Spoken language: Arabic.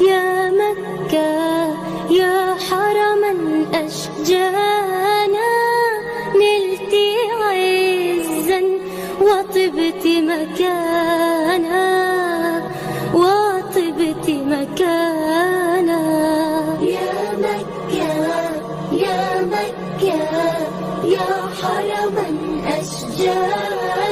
يا مكة يا حرما أشجانا نلت عزا وطبت مكانا وطبت مكانا. يا مكة يا مكة يا حرما أشجانا